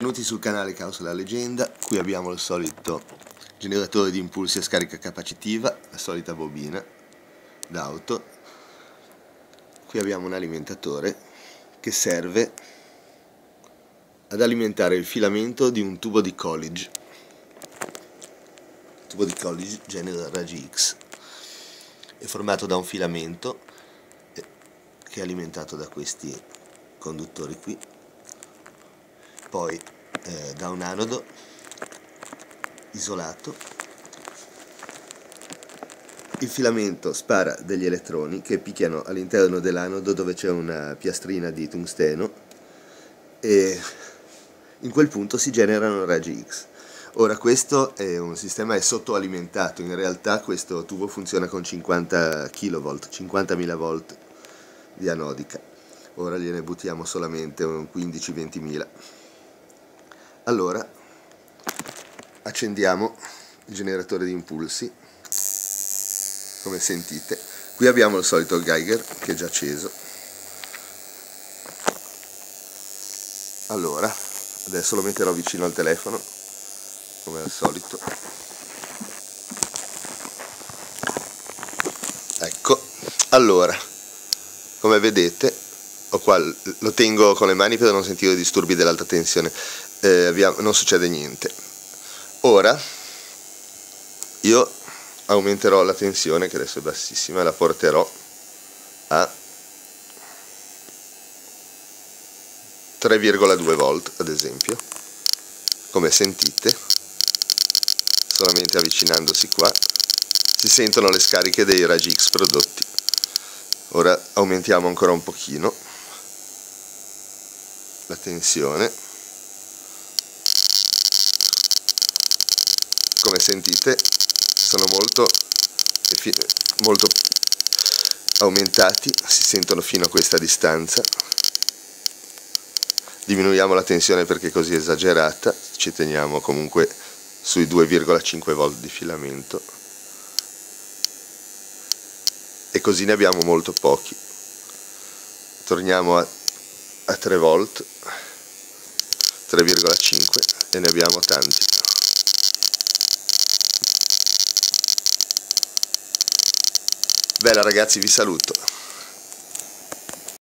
Benvenuti sul canale Caos la Leggenda, qui abbiamo il solito generatore di impulsi a scarica capacitiva, la solita bobina d'auto. Qui abbiamo un alimentatore che serve ad alimentare il filamento di un tubo di college. Il tubo di college genera raggi X. È formato da un filamento che è alimentato da questi conduttori qui poi eh, da un anodo isolato il filamento spara degli elettroni che picchiano all'interno dell'anodo dove c'è una piastrina di tungsteno e in quel punto si generano raggi X. Ora questo è un sistema è sottoalimentato, in realtà questo tubo funziona con 50 kV, 50.000 volt di anodica. Ora gliene buttiamo solamente un 15-20.000 allora accendiamo il generatore di impulsi. Come sentite qui abbiamo il solito Geiger che è già acceso. Allora adesso lo metterò vicino al telefono come al solito. Ecco allora come vedete qua, lo tengo con le mani per non sentire i disturbi dell'alta tensione eh, abbiamo, non succede niente. Ora io aumenterò la tensione che adesso è bassissima la porterò a 3,2 volt ad esempio. Come sentite solamente avvicinandosi qua si sentono le scariche dei raggi X prodotti. Ora aumentiamo ancora un pochino la tensione come sentite sono molto, molto aumentati si sentono fino a questa distanza. Diminuiamo la tensione perché è così esagerata ci teniamo comunque sui 2,5 volt di filamento. E così ne abbiamo molto pochi. Torniamo a a 3 volt 3,5 e ne abbiamo tanti bella ragazzi vi saluto